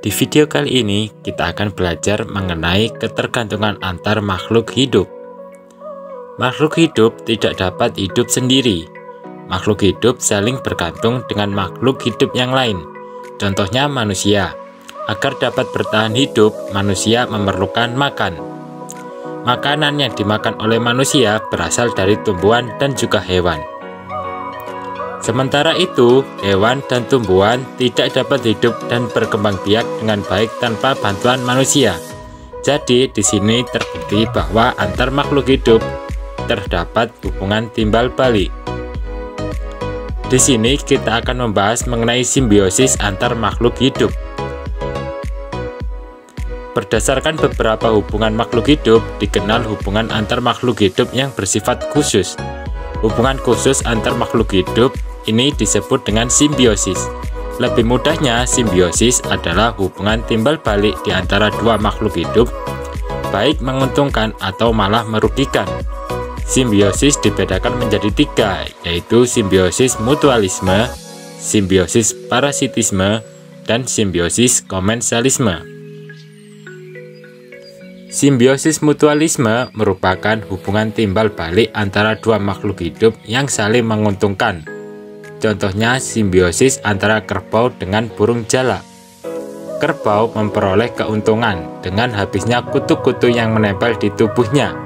Di video kali ini, kita akan belajar mengenai ketergantungan antar makhluk hidup. Makhluk hidup tidak dapat hidup sendiri. Makhluk hidup saling bergantung dengan makhluk hidup yang lain. Contohnya manusia. Agar dapat bertahan hidup, manusia memerlukan makan. Makanan yang dimakan oleh manusia berasal dari tumbuhan dan juga hewan. Sementara itu, hewan dan tumbuhan tidak dapat hidup dan berkembang biak dengan baik tanpa bantuan manusia. Jadi, di sini terbukti bahwa antar makhluk hidup terdapat hubungan timbal balik. Di sini kita akan membahas mengenai simbiosis antar makhluk hidup. Berdasarkan beberapa hubungan makhluk hidup, dikenal hubungan antar makhluk hidup yang bersifat khusus. Hubungan khusus antar makhluk hidup ini disebut dengan simbiosis. Lebih mudahnya, simbiosis adalah hubungan timbal balik di antara dua makhluk hidup, baik menguntungkan atau malah merugikan. Simbiosis dibedakan menjadi tiga, yaitu simbiosis mutualisme, simbiosis parasitisme, dan simbiosis komensalisme. Simbiosis mutualisme merupakan hubungan timbal balik antara dua makhluk hidup yang saling menguntungkan Contohnya simbiosis antara kerbau dengan burung jalak. Kerbau memperoleh keuntungan dengan habisnya kutu-kutu yang menempel di tubuhnya.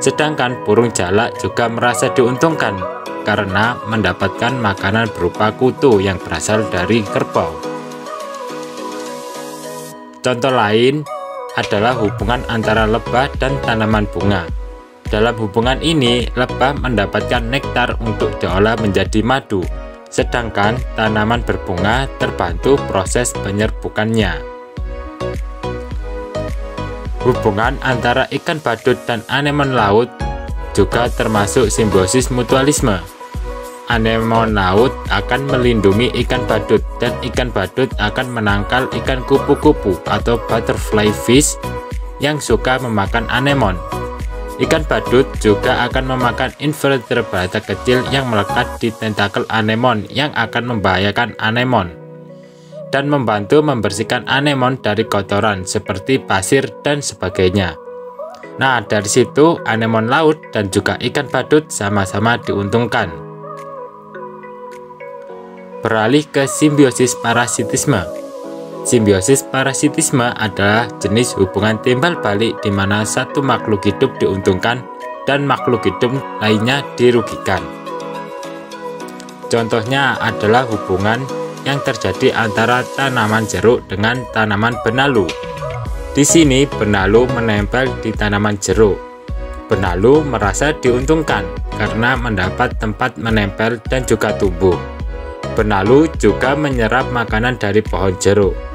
Sedangkan burung jalak juga merasa diuntungkan karena mendapatkan makanan berupa kutu yang berasal dari kerbau. Contoh lain adalah hubungan antara lebah dan tanaman bunga. Dalam hubungan ini, lebah mendapatkan nektar untuk diolah menjadi madu, sedangkan tanaman berbunga terbantu proses penyerbukannya. Hubungan antara ikan badut dan anemon laut juga termasuk simbiosis mutualisme. Anemon laut akan melindungi ikan badut dan ikan badut akan menangkal ikan kupu-kupu atau butterfly fish yang suka memakan anemon. Ikan badut juga akan memakan invertebrata kecil yang melekat di tentakel anemon yang akan membahayakan anemon dan membantu membersihkan anemon dari kotoran seperti pasir dan sebagainya. Nah, dari situ anemon laut dan juga ikan badut sama-sama diuntungkan. Beralih ke simbiosis parasitisme. Simbiosis parasitisme adalah jenis hubungan timbal balik di mana satu makhluk hidup diuntungkan dan makhluk hidup lainnya dirugikan. Contohnya adalah hubungan yang terjadi antara tanaman jeruk dengan tanaman benalu. Di sini benalu menempel di tanaman jeruk. Benalu merasa diuntungkan karena mendapat tempat menempel dan juga tumbuh. Benalu juga menyerap makanan dari pohon jeruk.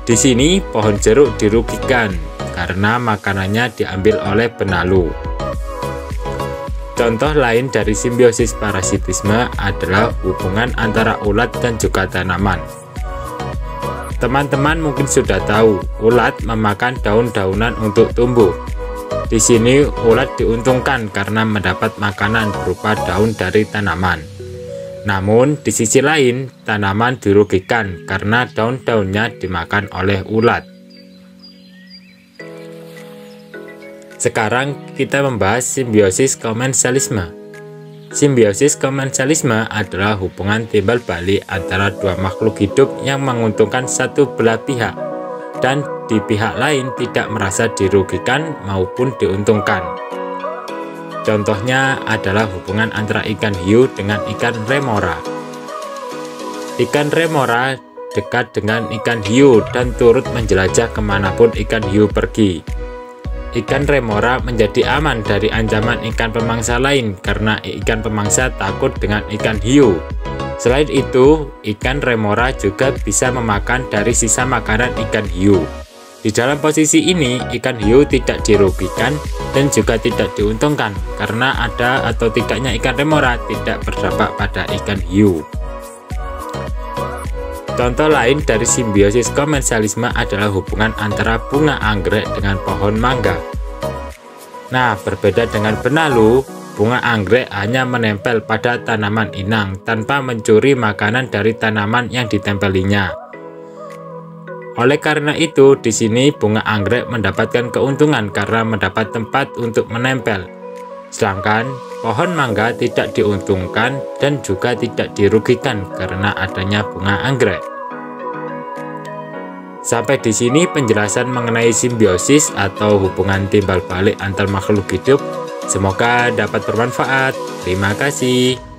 Di sini pohon jeruk dirugikan karena makanannya diambil oleh benalu. Contoh lain dari simbiosis parasitisme adalah hubungan antara ulat dan juga tanaman. Teman-teman mungkin sudah tahu, ulat memakan daun-daunan untuk tumbuh. Di sini ulat diuntungkan karena mendapat makanan berupa daun dari tanaman. Namun, di sisi lain, tanaman dirugikan karena daun-daunnya dimakan oleh ulat. Sekarang kita membahas simbiosis komensalisme. Simbiosis komensalisme adalah hubungan timbal balik antara dua makhluk hidup yang menguntungkan satu belah pihak dan di pihak lain tidak merasa dirugikan maupun diuntungkan. Contohnya adalah hubungan antara ikan hiu dengan ikan remora. Ikan remora dekat dengan ikan hiu dan turut menjelajah ke mana pun ikan hiu pergi. Ikan remora menjadi aman dari ancaman ikan pemangsa lain karena ikan pemangsa takut dengan ikan hiu. Selain itu, ikan remora juga bisa memakan dari sisa makanan ikan hiu. Di dalam posisi ini, ikan hiu tidak dirugikan dan juga tidak diuntungkan karena ada atau tidaknya ikan remora tidak berdampak pada ikan hiu. Contoh lain dari simbiosis komensalisme adalah hubungan antara bunga anggrek dengan pohon mangga. Nah, berbeda dengan benalu, bunga anggrek hanya menempel pada tanaman inang tanpa mencuri makanan dari tanaman yang ditempelinya. Oleh karena itu, di sini bunga anggrek mendapatkan keuntungan karena mendapat tempat untuk menempel. Sedangkan pohon mangga tidak diuntungkan dan juga tidak dirugikan karena adanya bunga anggrek. Sampai di sini penjelasan mengenai simbiosis atau hubungan timbal balik antar makhluk hidup. Semoga dapat bermanfaat. Terima kasih.